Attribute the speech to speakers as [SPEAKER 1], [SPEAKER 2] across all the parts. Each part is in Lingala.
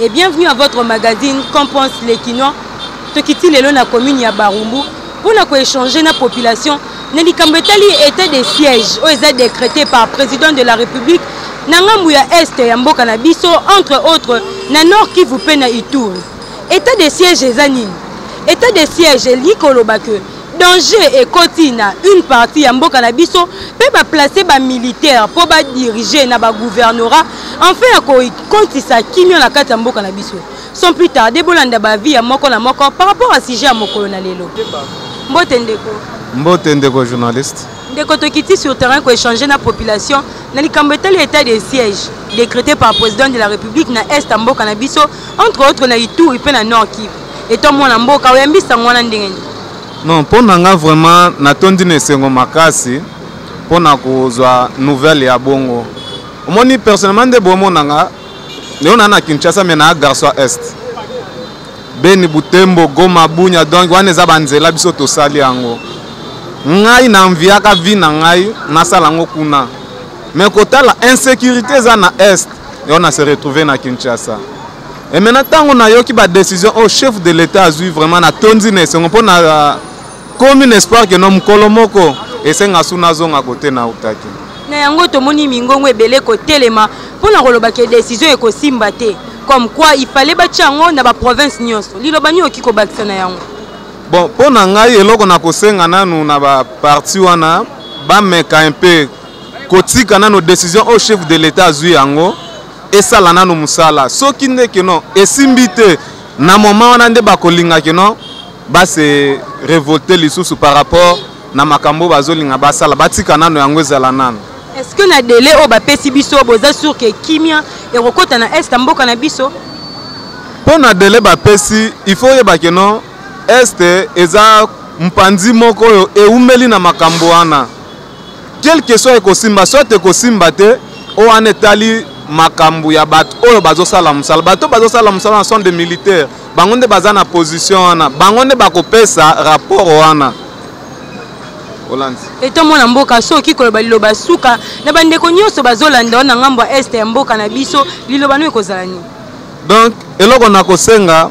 [SPEAKER 1] Et bienvenue à votre magazine Qu'en pense les Kinois Tokiti lelo na commune ya Barumbu mpo na koéchanger na population na likambo etali état de siège oyo eza décrété par président de la république na ngambo ya est ya mboka na biso entre autres na nord kivu mpe na ituri état de siège eza nini état de siège elingi koloba ke danger ekoti na une partie ya mboka na biso mpe baplace bamilitaire mpo badirige na bagouvernorat enfin ya kokontisa kimio na kati ya mboka na biso sans plus tarde bolanda bavi ya moko na moko par rapport ya sujet ya mokolo na lelo mbote ndeko
[SPEAKER 2] mbote ndeko journaliste
[SPEAKER 1] ndeko tokiti sur terrain koéchange na population na likambo etali état de siège décrété par président de la république na est ya mboka na biso entre autres na ituri mpe na nord kivu etant mwana mboka oyambi sango wana ndenge nini
[SPEAKER 2] non mpo na nga vraiment natondi na esengo makasi mpo na kozwa nouvelle ya bongo omoni personnellement nde bomona nga leo naa na kinshasa me naa garçon est beni butembo goma bunya donc wana eza banzela biso tosali yango ngai na enviaka vi na ngai nasala yango kuna me kotala insécurité eza na est yo na se retrouve na kinshasa Et maintenant, tango na yoki ba décision au chef de l'État azui vraiment na tondi na esengo mpo na euh, komi na espoir que no mokolo moko esenga su nazonga kote na utaki.
[SPEAKER 1] Na yango tomoni mingongo ebele kotelema mpo na koloba ke décision ekosimba te comme quoi il fallait batya yango na baprovince nyonso liloba nini okoki kobakisa na yango
[SPEAKER 2] bon mpo na ngai eloko na kosenga nanu na baparti wana bameka mpe kotika nano décision oyo chef de l'état azwi yango esala nanu musala soki nde keno esimbi te na moment wana nde bakolinga keno base revolte lisusu par rapport na makambo bazolinga basala batika nanu yango ezala nanu
[SPEAKER 1] est ce que na délai oyo bapesi biso boza sur ke kimia ekokota na est ya mboka na biso
[SPEAKER 2] mpo na délai bapesi il faut oyeba keno este eza mpanzi moko oyo eumeli na makambo wana quelque soit ekosimba soit ekosimba te oyo wana etali makambo ya bato oyo bazosala mosala bato oyo bazosala mosala na centre de militaire bango nde baza na position wana bango nde bakopesa rapport wana olanzi
[SPEAKER 1] etombo na mboka soki koloba liloba suka na bandeko nyonso bazolanda wana ngambo ya este ya mboka na biso liloba no ekozala nini
[SPEAKER 2] donc eloko
[SPEAKER 1] nakosenga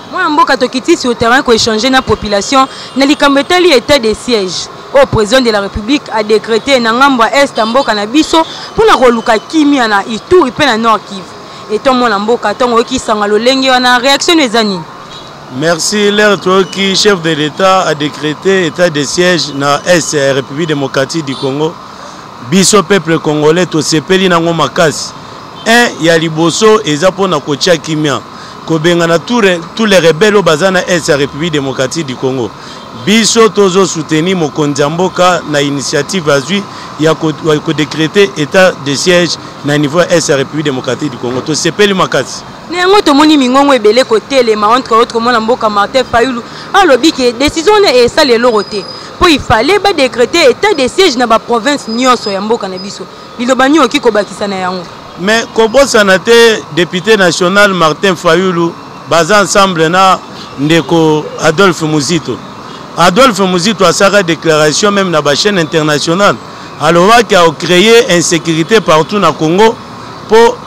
[SPEAKER 1] mwana mboka tokitisi yo terrain koechange na population na likambo etali etat de siège oyo président de la république adécrete na ngambo ya est ya mboka na biso mpo na koluka kimia na ituri mpe na nord kive etant mwana mboka ntango oyoki sanga lolenge wana réaction no eza nini
[SPEAKER 3] merci lere toyoki chef de l'état adécrete état de siège na est ya république démocratique du congo biso peuple congolais tosepeli nango makasi un ya liboso eza mpo na kotya kimia kobengana tous les rebelles oyo baza na est ya république démocratique du congo biso tozo soutenir mokonzi ya mboka na initiative azwi ya kodecrete état de siège na niveau ya est ya république démocratique du congo tosepeli makasi
[SPEAKER 1] na yango tomoni mingongo ebele kotelema entre autre mwana mboka martin fayulu alobi ke décision na esali eloko te mpo ifale badecrete état de siège na baprovince nyonso ya mboka na biso liloba nini okoki kobakisa na yango
[SPEAKER 3] mais kobosana te depute national martin fayulu baza ensemble na ndeko adolphe muzito adolphe muzito asaka déclaration même na bachaîne internationale alobaki aocreye insécurité partout na congo mpo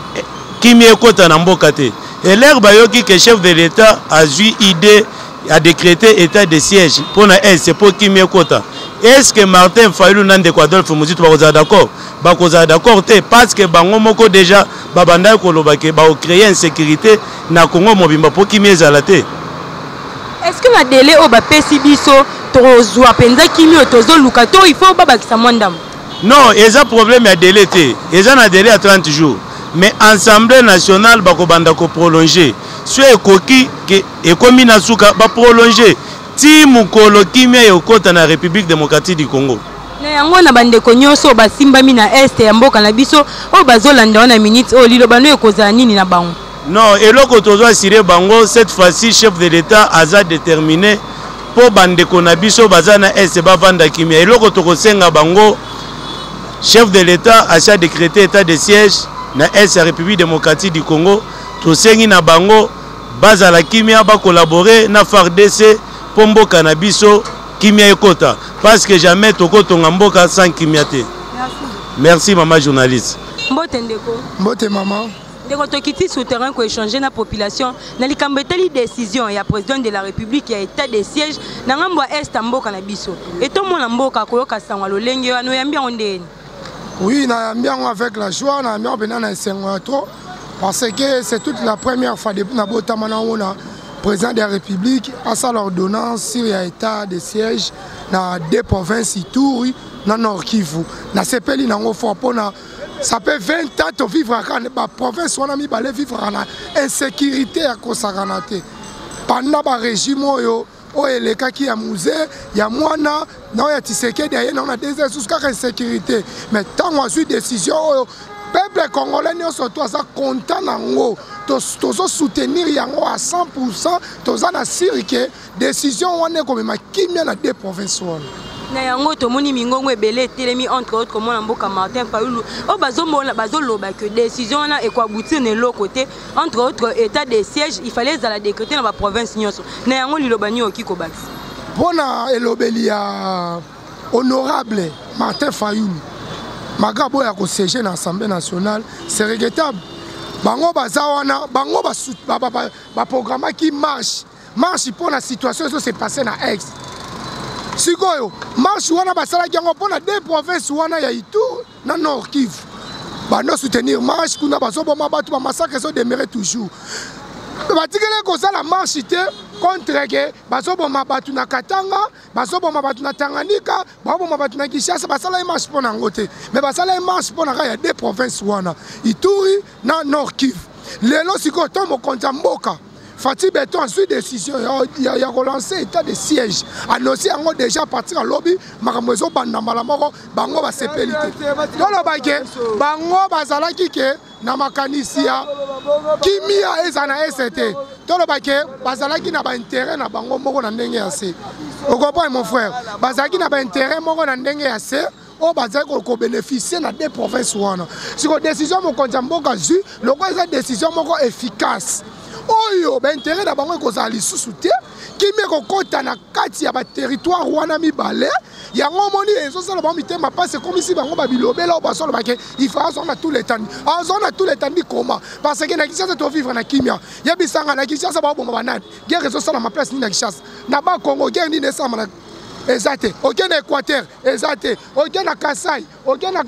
[SPEAKER 3] kimia ekota na mboka te elere bayoki ke chef de l'état azwi idée a decrete etat de siège mpo na est mpo kimia ekota est ce que martin fayulu na ndeko adolphe muzitu bakozala d'accord bakozala d'accord te parce que bango moko déjà babandaki koloba ke bakocreye insécurité na congo mobimba mpo kimia ezala te
[SPEAKER 1] est ce que na dele oyo bapesi biso tozwa mpenza kimia oyo tozoluka to il faut babakisa mwa ndambo
[SPEAKER 3] non eza problème ya dele te eza na dele ya 30 jours mais assemblée nationale bakobanda koprolonge so ekoki ke Ekomi na suka ba prolonger ti mukolo kimia ekota na Republique Democratique du Congo.
[SPEAKER 1] na yango na bandeko nyonso oyo basimbami na este ya mboka na biso oyo bazolanda wana minute oyo liloba no ekozala nini na bango
[SPEAKER 4] non eloko tozo asire bango cette fois-ci chef de l'état aza déterminé mpo bandeko na biso baza na este bavanda kimia eloko tokosenga bango chef de l'état asi a décrété état de siège na este ya république démocratique du congo tosengi na bango Bazala kimia ba collabore na fardc po mboka na biso kimia ekota parce que jamais toko tonga mboka sans kimia te. Merci mama journaliste.
[SPEAKER 1] Mbote ndeko.
[SPEAKER 5] Mbote mama.
[SPEAKER 1] ndeko tokiti sur terrain koéchange na population na likambo etali décision ya président de la république ya état de siège na ngambo ya est ya mboka na biso etomona mboka koyoka sango ya lolenge wana oyambi yango ndeni
[SPEAKER 5] Oui, nayambi yango avec la joie, nayambi yango mpena na esengo ya trop parce que c'est toute la première fois depuis nabotama namona président de la république asala ordonnance sur ya état de siège na deux provinces ituri na nord kivu nasepeli nango fort mpona ça peut 20 ans tovivaka baprovince wana mibale vivraka na insécurité ya kosakana te pendant barégime oyo oyo elekaki ya musee ya mwana na oyo ya tisekedi aye nao na deux ans susu kaka insécurité mais ntango azwi décision oyo peuple congolais nyonso to aza content na yango tozosoutenir yango à 100 pourcent toza na sire ke décision wana ekomema kimia na deux province wana
[SPEAKER 1] na yango tomoni mingongo ebele etelemi entre autres komona mboka martin paulu oyo bazoloba ke décision wana ekoaboutir na eloko te entre autres état de siège il fallait ezala décrété na baprovince nyonso na yango liloba nini okoki kobakisa
[SPEAKER 5] mpo na elobeli ya honorable martin fayulu magabo ya kosiege na assemblée nationale c'est regrettable bango baza wana bango baprogramaki marche marche mpo na situation ezo se passe na aix sikoyo marche wana basalaki yango mpo na deux province wana ya itur na nord kivu bando soutenir marche kuna bazoboma bato bamassacre ezodemeure toujours batikeli kosala marche te contre ke bazoboma bato na katanga bazoboma bato na tanganyika baboma bato na kinshasa basala ye marche mpo na yango te me basala ye marche mpo na kaka ya de province wana ituri na nord kivu lelo sikoyo to mokonzi ya mboka Fatih Beton azwi décision ya, ya, ya kolancer état de siège annonce yango déjà à partir ya lobi makambo ezobanda mbala moko bango basepeli te toloba ke bango bazalaki ke na makanisi ya kimia eza na ese te toloba ke bazalaki na baintérêt na bango moko na ndenge ya se okomprendre mon frère bazalaki na baintérêt moko na ndenge ya se oyo bazali kobeneficie na de province wana siko décision mokonzi ya mboka azwi lokola eza décision moko efficace oyo baintere na bango ekozala lisusu te kimia ekokɔta na kati ya baterritware wana mibale yango omoni ezosala bango mitema mpasi ekomisi bango babilobela oyo basolobake ifa azwa na tout letandi azwa na tout letandi koma parce que na kinshasa tovivre na kimia yebisanga na kinshasa baoboma banani guerre ezosalama place nini na kinshasa na bakongo guerre nini esalama eza te oke na équateur eza te oke na kasai oke na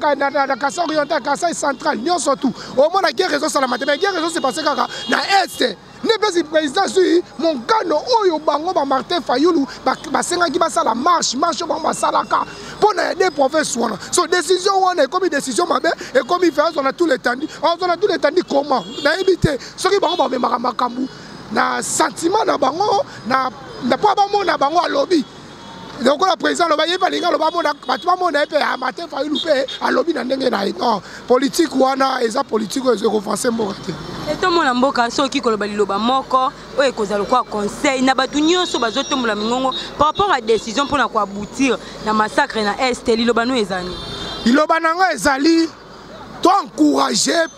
[SPEAKER 5] kasai oriental kasai central nyonso tu omona guerre ezosalama te mais guerre ezosepase kaka na este nde mpesi président zwi mokano oyo bango bamartin fayulu basengaki basala marche marche oyo bango basalaka mpo na ya de province wana so décision wana ekomi décision mabe ekomi fe azwa na tout letandi azwa na tout letandi comment nayebi te soki bango bamemaka makambo na sentiment na bango na mpo abamona bango alobi lokola président aloba ye balingi aloba amona bato bamona ye mpe ya martin fayulu mpe alobi na ndenge na ye non politike wana eza politike oyo ekofanse mboka te
[SPEAKER 1] etomona mboka soki koloba liloba moko oyo ekozala lokola conseil na bato nyonso bazotombola mingongo par rapport ya décision mpona koaboutir na massacre na est liloba no ezali
[SPEAKER 5] liloba na yango ezali to encourage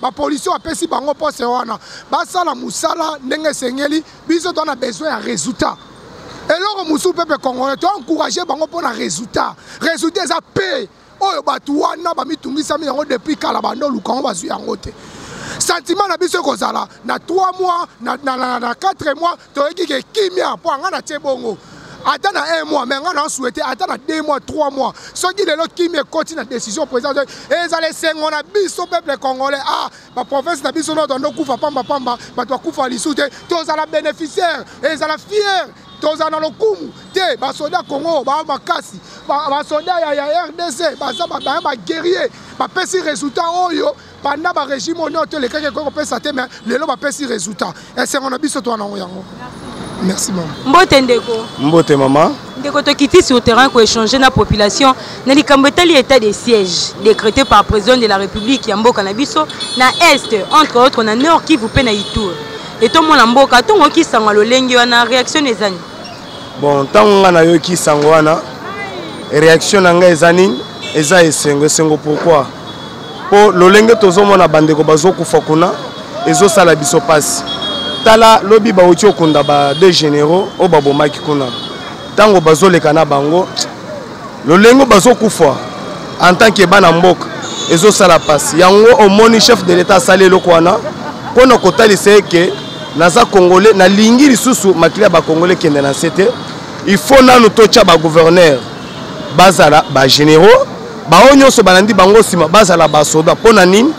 [SPEAKER 5] ba policiers bapesi bango poste wana basala mosala ndenge esengeli biso toa na besoin ya résultat eloko mosusu pepe congolais to encourage bango mpo na résultat résultat eza pe oyo bato wana bamitungisami yango depuis kala banda oluka yango bazwi yango te sentiment na biso ekozala na 3 mois na, na, na, na 4 mois toyeki ke kimia mpo anga na tie bongo ata na un mois mais ngai na souhaite ata na deux mois trois mois soki lelo kimi ekoti na décision président ezala esengo na biso peuple congolais ah baprovince na biso noto ando kufa pamba pamba bato bakufa lisu te tozala bénéficiaire ezala fiere tozala na lokumu te basoda congo baa makasi basoda ya rdc baza baguerrier bapesi résultat oyo banda ba regime oyo nioto elekaki ekoki kopesa te mais lelo bapesi résultat esengo na biso twana yango yango merci mama
[SPEAKER 1] mbote ndeko
[SPEAKER 4] mbote mama
[SPEAKER 1] ndeko tokiti sur terrain koéchange na population na likambo etali état de siège décrété par président de la république ya mboka na biso na est entre autres na nord kivu mpe na itour etomona mboka tongo okisanga lolenge wana réaction ezani
[SPEAKER 4] bon ntango ngai nayoki nsango wana réaction na ngai eza nini eza esengo esengo pourquoi mpo lolenge tozomona bandeko bazokufa kuna ezosala biso mpasi tala lobi bauti okunda ba deux généraux oyo babomaki kuna ntango bazoleka na bango lolenge bazokufa en tant que bana mboka ezosala mpasi yango omoni chef de l'etat asali eloko wana mpo na kotalisa eke naza congolais nalingi lisusu makili ya bacongolais ekende na nse te il faut nanu totya bagouverneur bazala bagénéraux baoyo nyonso balandi bango nsima bazala basoda mpo na nini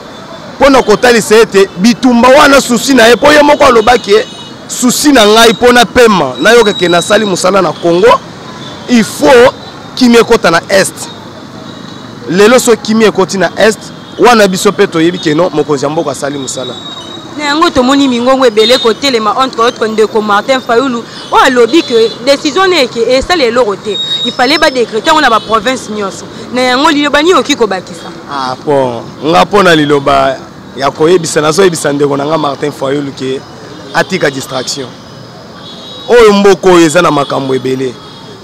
[SPEAKER 4] mpo na kotalisa ete bitumba wana susi na ye mpo ye moko alobaki susi na ngai mpo napema nayokake nasali mosala na congo il faut kimia ekota na est lelo soki kimia ekoti na est wana biso mpe toyebi keno mokonzi ya mboka asali mosala
[SPEAKER 1] na yango tomoni mingongo ebele kotelema entre autres ndeko martin fayulu oyo alobi ke décision na eke esali eloko te ifale badécrete yango na baprovince nyonso na yango liloba nini okoki kobakisa
[SPEAKER 4] ah, po nga mpo na liloba ya koyebisa nazoyebisa ndeko na nga martin fayulu ke atika distraction oyo mboka oyo eza na makambo ebele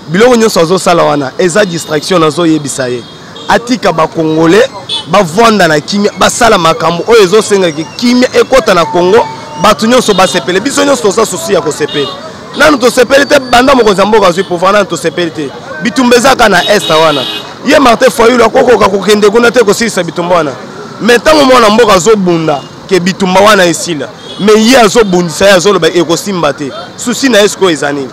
[SPEAKER 4] biloko nyonso azosala wana eza distraction nazoyebisa ye atika bakongole bavanda na kimia basala makambo oyo ezosengaki kimia ekota na congo bato nyonso basepele biso nyonso toza susi ya kosepela nanu tosepeli te banda mokonzi ya mboka azwi pouvoir nanu tosepeli te bitumba ezaka na est wana ye martin fayulu akokoka kokende kuna te kosilisa bitumba wana me ntango mwana mboka azobunda ke bitumba wana esila me ye azobundisa ye azoloba ekosimba te susi na ye sikoyo eza nini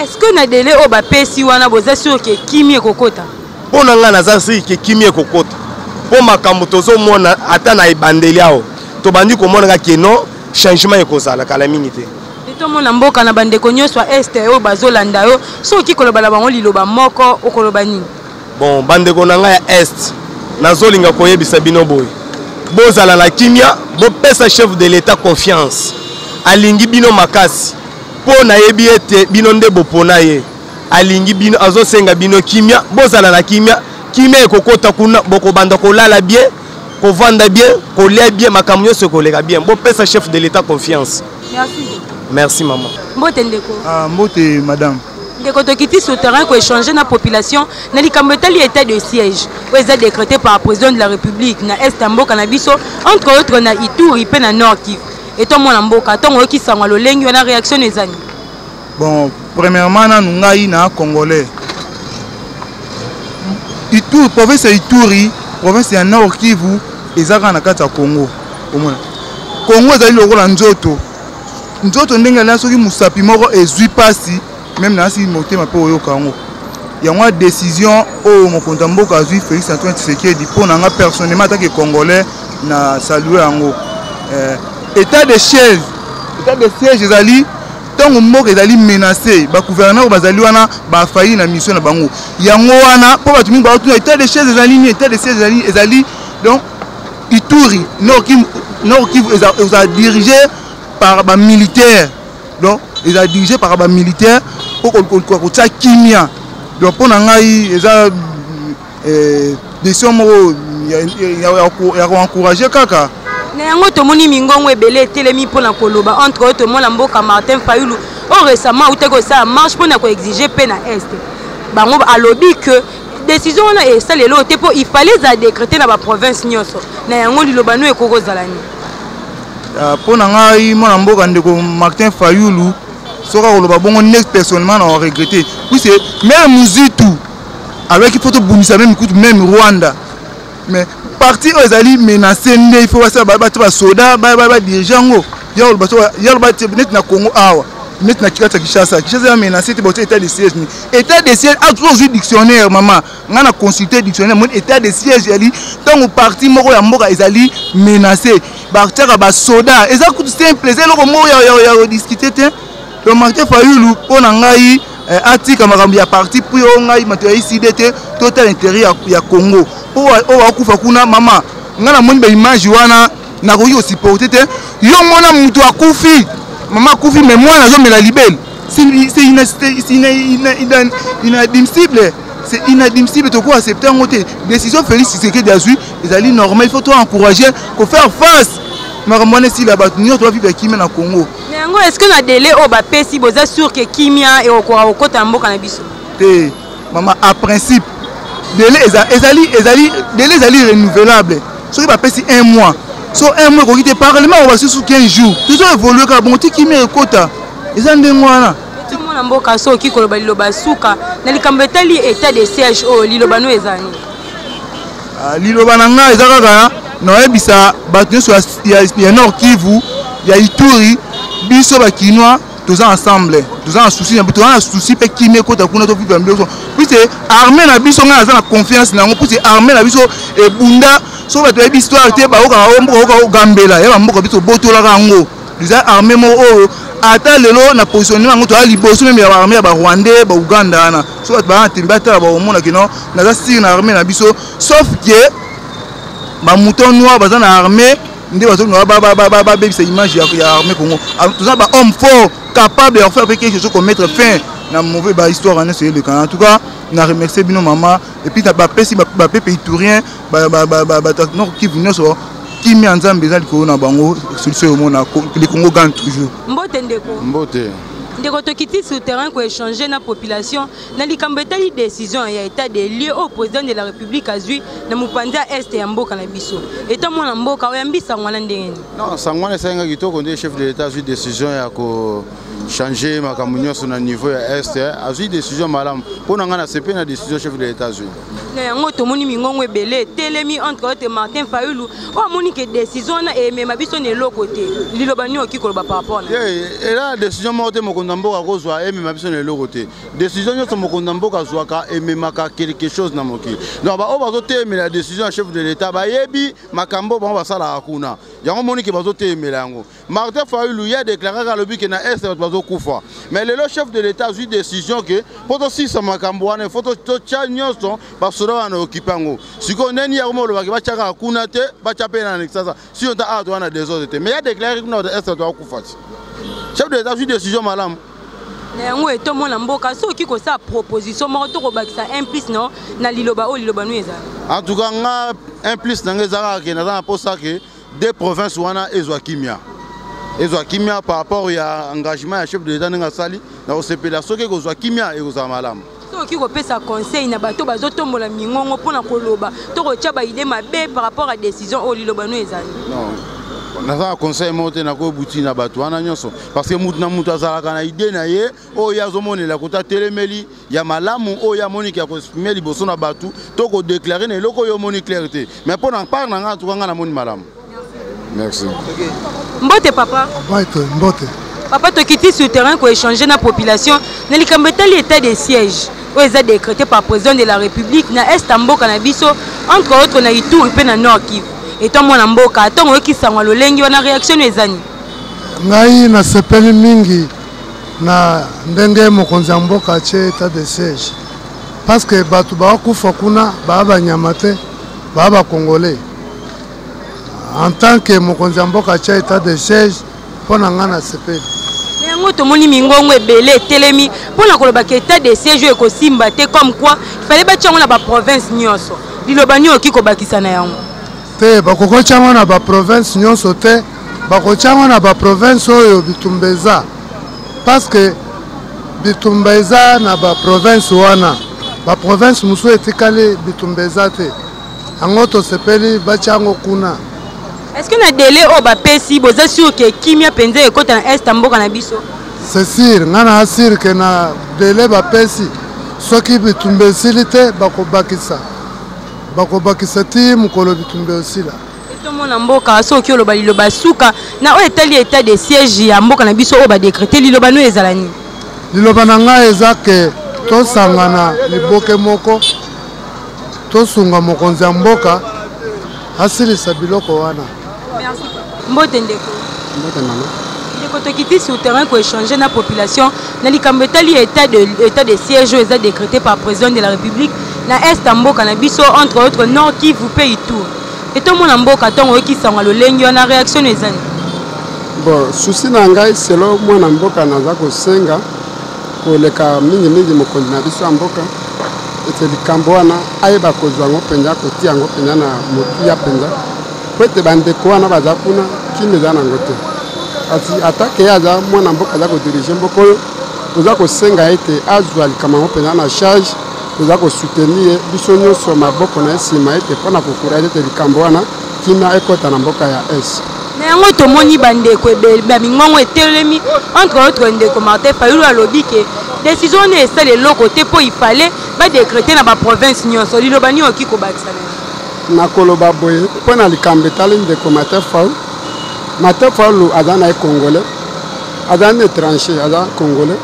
[SPEAKER 1] est-ce que na dele oyo bapesi wana boza sur ke kimi ekokota
[SPEAKER 4] mpo na ngai naza sur ke kimi ekokota mpo makambo tozomona ata na ebandeli awa tobandi komona kaka ke non changement ekozala kala mingi te
[SPEAKER 1] tomona mboka na bandeko nyonso ya este oyo bazolanda yo soki okoloba na bango liloba moko okoloba nini
[SPEAKER 4] bon bandeko na ngai ya est nazolinga koyebisa bino boye bozala na kimia bopesa chef de l'etat confiance alingi bino makasi mpo nayebi ete bino nde bopona ye alingi bino azosenga bino kimia bozala na kimia kimia ekokota kuna bokobanda kolala bien kovanda bien kolia bien makambo nyonso ekoleka bien bopesa chef de l'etat confiance
[SPEAKER 1] merci,
[SPEAKER 4] merci mama
[SPEAKER 1] mbote ndeko
[SPEAKER 6] ah, mbote madame
[SPEAKER 1] ndeko tokiti sur terrain koechange na population na likambo etali état de siège oyo eza décrété par président de la république na est ya mboka na biso entre autres na ituri mpe na nord kivu eto mwana mboka ntongo oyoki sango ya lolengi wana réaction no ezani
[SPEAKER 6] bon premièrement nanu ngai na congolais ituri province ya ituri province ya nord kivu ezalaka na kati ya congo omona congo ezali lokola nzoto nzoto ndenge na soki mosapi moko ezwi mpasi meme nasi motema mpe oyoka yango yango ya décision oyo mokonzi ya mboka azwi félix antoine tshisekedi mpo na nga personnellement atake congolais na salue yango eh, état de chaise état de siège ezali ntango mboka ezali menase bagouverneur oyo bazali wana bafayi na mission na bango yango wana mpo bato mingi baotuna état de chaise ezali nini état de siège ezali donc Ituri, Nord Kivu, Nord Kivu ezala dirige par ba militaires. Donc ezala dirige par ba militaires pour koluka kotia kimia. Donc mpo na ngai eza euh, décision moko ya koencourage kaka
[SPEAKER 1] na yango tomoni mingongo ebele etelemi mpo na koloba entre oyo tomona mboka martin fayulu oyo récemment autaki kosala marche mpo na koexige mpe na est bango alobi que decision wana esa lelo oyo te mpo il fallait ezala décrété na baprovince nyonso na yango liloba no ekoki kozala nini ah,
[SPEAKER 6] mpo na ngai mwana mboka ndeko martin fayulu soki akoloba bongo next personnellement na regrette puise meme muzitu alobaki mpo tobundisa meme kutu meme rwanda mais parti oyo ezali menace nde il faut basala bato basoda badirige yango yaloba te neti na congo awa neti na kikati ya kinshasa kinshasa ya menace te bato etat de siège ni etat de siège ato ah, ozwi dictionnaire mama nga na consulte dictionnaire moni etat de siège ezali ntango parti moko ya mboka ezali menace batiaka basoda eza kutu simple eza eloko moko ya kodiskute te donc martin fayulu mpo na ngai eh, atika makambo ya parti mpo yo ngai mato ya icd te totala intérêt ya, ya congo mpo oyo akufa kuna mama ngai namoni baimage wana nakoki kosupporte te yo mona moto akufi mama akufi me mwana azomela libele c'est inadmissible c'est inadmissible tokoki accepte yango te décision félix tshisekedi azwi ezali normal il faut to encourager kofaire face makambo wana esila bato nyonso bavivre kimia na congo
[SPEAKER 1] na yango est ce que na délai oyo bapesi boza sur ke kimia ekokoka kokota na mboka na biso
[SPEAKER 6] te mama a principe délai ezali ezali délai ezali renouvelable soki bapesi un mois so un mois ekoki te parlement oyo basusu 15 jours tozo évolue kaka bongo ti kimia ekota eza ndenge wana
[SPEAKER 1] tomona mboka soki koloba liloba suka na likambo etali état de siège oyo liloba no ezali Ah,
[SPEAKER 6] liloba na ngai eza kaka naoyebisa bato nyonso ya nord kivu ya ituri biso bakinois toza ensemble toza na souci toza na souci mpe kimia ekota kuna tofifela biso puise armée na biso ngai naza na confiance na yango puise armée na biso ebunda soki bato bayebi histoire te baokaka o mboka okoka kogambela ya bamboka biso botolaka yango eza armée moko oyo ata lelo na positionnement yango toza liboso meme ya baarmée ya barwandais bauganda wana so bato baa tembe batala bakomona ke non naza sire na armée na biso sauf ke bamouton noir baza na armée nde bazonga babebisa image ya armée congo ah, toza bahomme fort capable ya kofaire mpe quelque chose komettre fin na mauvais bahistoire wana soye elekana en tout cas na remercie bino mama epuis bapesi bapepe iturien batanor kivu nyonso kimia nzambe eza likolo na bango solution yomona le congo gagne toujours
[SPEAKER 1] mbote ndeko
[SPEAKER 7] mbote
[SPEAKER 1] ndeko tokiti sur terrain koechange na population na likambo etali décision ya état de lieu oyo président de la république azwi na mopanzi ya este ya mboka na biso eta mwana mboka oyambi sango wana ndenge nini
[SPEAKER 7] non sango wana esalinga kitoko nde chef de l'état azwi décision ya ko changer makambo nyonso na niveau ya este azwi décision malamu mpo na ngai nasepeli na décision chef de l'état azwi
[SPEAKER 1] na yango tomoni mingongo ebele etelemi entre ote martin fayulu oyo amoni ke décision wana emema biso na eloko te liloba nini okoki koloba par rapport na
[SPEAKER 7] ela na décision moko te mokonzi ya mboka akozwa emema biso na eloko te décision nyonso mokonzi ya mboka azwaka ememaka quelque chose na mokili donc baoyo bazoteemela décision ya chef de l'état bayebi makambo bango basalaka kuna yango omoni ke bazoteemela yango Martin Fayulu ya deklaraka alobi ke na est bato bazokufa mais lelo chef de l'état azwi décision ke mpo tosisa makambo wana ifo totya nyonso basoda wana na okipe yango sikoyo ndeni yango mo olobaki batyaka kuna te batya mpe na nexasa sino ta awa towana desordre te mais ya deklaraki kuna bato est bato bakufa ti chef de l'état azwi décision malamu
[SPEAKER 1] na yango etomo na mboka soki oki kosala proposition moko to kobakisa un plus no na liloba oyo liloba no ezala
[SPEAKER 7] en tout cas nga un plus na nga ezalaka ke naza na mposa ke de province wana ezwa kimia ezwa kimia par rapport ya engagement ya chef de l'etat ndenge asali na kosepela soki ekozwa kimia ekozala malamu
[SPEAKER 1] soki kopesa conseil na bato bazotombola mingongo mpo na koloba to kotya baide mabe par rapport ya décision oyo liloba no ezali
[SPEAKER 7] naza na conseil moko te nakoki buti na bato wana nyonso parce que moto na moto azalaka na ide na ye oyo ye azomonela kuta atelemeli ya malamu oyo ye amoniki ya koexprime liboso na bato to kodeklare na eloko oyo omoni claire te mais mpo na part na ngai antuka ngai namoni malamu merci
[SPEAKER 1] mbote papa
[SPEAKER 8] mbote mbote
[SPEAKER 1] papa tokiti sur terrain koéchange na population na likambo etali état de siège oyo eza décrété par président de la république na est ya mboka na biso entre autres na ituri mpe na nord kivu etant mwana mboka ntango oyoki sango ya lolenge wana réaction no eza nini
[SPEAKER 8] ngai nasepeli mingi na ndenge mokonzi ya mboka atie etat de siège parce que bato bakufa kuna baa banyama te baa bacongolais en tant que mokonzi ya mboka atia etat de siège mpo na ngai nasepeli na
[SPEAKER 1] yango tomoni mingongo ebele etelemi mpo na kolobaka etat de siège oyo ekosimba te comme quoi fale batya yango na baprovince nyonso liloba nini okoki kobakisa na yango
[SPEAKER 8] te bakoki kotya yango na baprovince nyonso te bakotya yango na baprovince oyo bitumba eza parceke bitumba eza na baprovince wana baprovince mosusu etikali bitumba eza te yango tosepeli batya yango kuna
[SPEAKER 1] est ce que na dele oyo bapesi boza sur ke kimia mpenza ekota na est ya mboka na biso
[SPEAKER 8] c'est sur ngai na asure ke na dele bapesi soki bitumba esili te bakobakisa bakobakisa ti mokolo bitumba osila
[SPEAKER 1] Etomo na mboka soki oki oloba liloba suka na oyo etali etat de siège ya mboka na biso oyo ba décréter liloba no ezala nini?
[SPEAKER 8] Liloba na ngai eza ke tosangana liboke moko tosunga mokonzi ya mboka asilisa biloko wana. Merci.
[SPEAKER 1] Mbote ndeko.
[SPEAKER 9] Mbote mama.
[SPEAKER 1] Ndeko tokiti sur terrain ko échanger na population na likambo etali état de état de siège oyo eza décrété par président de la République na est ya mboka na biso entre autres Nord Kivu mpe Ituri. ete omona mboka ntongo oyoki sango ya lolenge wana réaction no eza nini
[SPEAKER 9] bon susi na ngai selo mwana mboka naza kosenga koleka mingimingi mokonzi na biso ya mboka ete likambo wana ayeba kozwa yango mpenza kotia yango mpenza na motuya mpenza mpo ete bandeko wana baza kuna kimi eza na yango te kasi atake ye aza mwana mboka aza kodirige mboka oyo toza kosenga ete azwa likambo yango mpenza na charge toza kosuteni ye biso nyonso maboko na ye nsima ete mpo na kokuraje ete likambo wana kimia ekɔta na mboka ya est
[SPEAKER 1] na yango tomoni bandeko bamingongo etelemi entre autre ndeko martin fayulu alobi ke desizio wana esali eloko te mpo ifale badekrete na baprovince nyonso liloba nini okoki kobakisa na yango
[SPEAKER 9] nakoloba boye mpo na likambo etali ndeko martin fayulu martin fayulu aza na ye congolais aza na étranger aza congolais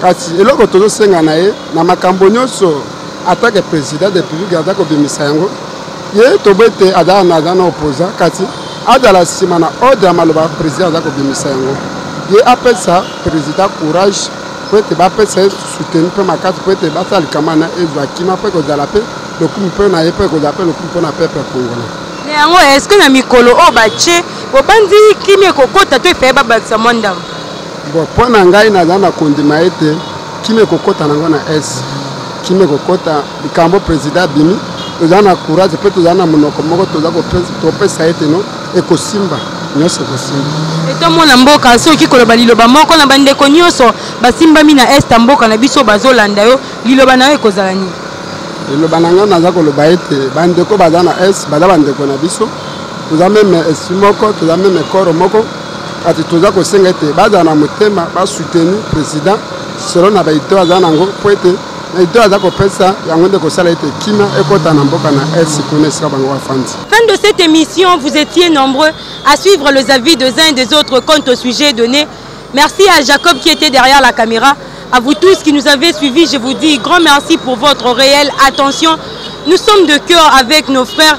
[SPEAKER 9] kasi eloko tozosenga na ye na makambo nyonso atake président de publique aza kobimisa yango ye tobo ete azala na aza na oposa kasi azala nsima na ordre ya maloba président aza kobimisa yango ye apesa président courage mpo ete bapesa ye soutenu mpe makasi mpo ete basala likama na ezwa kima mpe kozala mpe lokumu mpe na ye mpe kozala mpe lokumu mpo na peuple congolais
[SPEAKER 1] na yango eske na mikolo oyo batie bobanzi kimi ekokota to efaye babakisa mwa ndambo
[SPEAKER 9] Bon, mpo na ngai naza na kondima ete kima ekokota nango na es kima ekokota likambo président abimi toza na courage mpe toza na monoko moko toza kopesa ete no ekosimba nyonso ekosimba
[SPEAKER 1] etomona mboka soki koloba liloba moko na bandeko nyonso basimbami na est ya mboka na biso bazolanda yo liloba na yo ekozala nini
[SPEAKER 9] liloba na ngai naza koloba ete bandeko baza na est baza bandeko na biso toza meme esprit moko toza meme koro moko kati toza kosenga ete bazala na motema basuteni président solo na baideo aza nango mpo ete na ideo aza kopesa yango nde kosala ete kimia ekota na mboka na est kuna esika bango bafandi
[SPEAKER 1] fin de cette émission vous étiez nombreux à suivre les avis des uns et des autres quant au sujet donné merci à jacob qui était derrière la caméra à vous tous qui nous avez suivis je vous dis grand merci pour votre réelle attention nous sommes de cœur avec nos frères